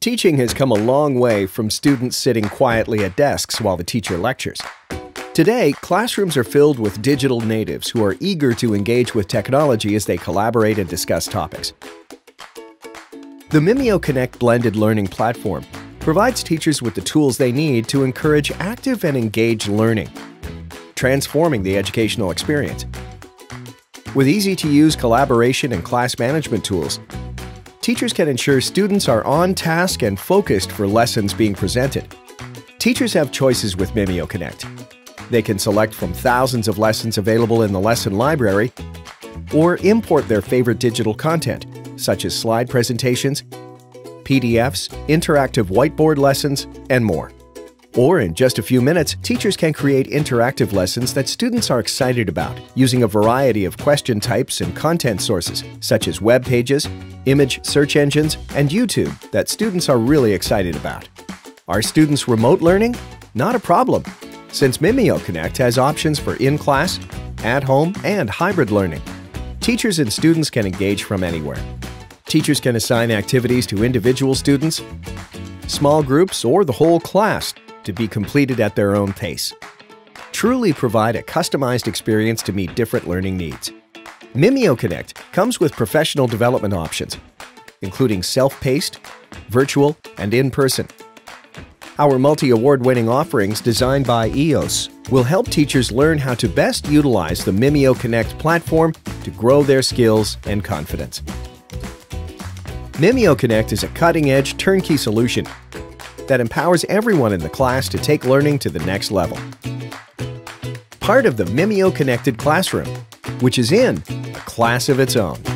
Teaching has come a long way from students sitting quietly at desks while the teacher lectures. Today, classrooms are filled with digital natives who are eager to engage with technology as they collaborate and discuss topics. The Mimio Connect blended learning platform provides teachers with the tools they need to encourage active and engaged learning, transforming the educational experience. With easy-to-use collaboration and class management tools, teachers can ensure students are on task and focused for lessons being presented. Teachers have choices with Mimio Connect. They can select from thousands of lessons available in the lesson library or import their favorite digital content, such as slide presentations, PDFs, interactive whiteboard lessons, and more. Or in just a few minutes, teachers can create interactive lessons that students are excited about using a variety of question types and content sources, such as web pages, image search engines, and YouTube that students are really excited about. Are students remote learning? Not a problem, since Mimio Connect has options for in-class, at-home, and hybrid learning. Teachers and students can engage from anywhere. Teachers can assign activities to individual students, small groups, or the whole class to be completed at their own pace. Truly provide a customized experience to meet different learning needs. Mimio Connect comes with professional development options, including self-paced, virtual, and in-person. Our multi-award winning offerings designed by EOS will help teachers learn how to best utilize the Mimio Connect platform to grow their skills and confidence. Mimio Connect is a cutting-edge turnkey solution that empowers everyone in the class to take learning to the next level. Part of the Mimio Connected Classroom, which is in a class of its own.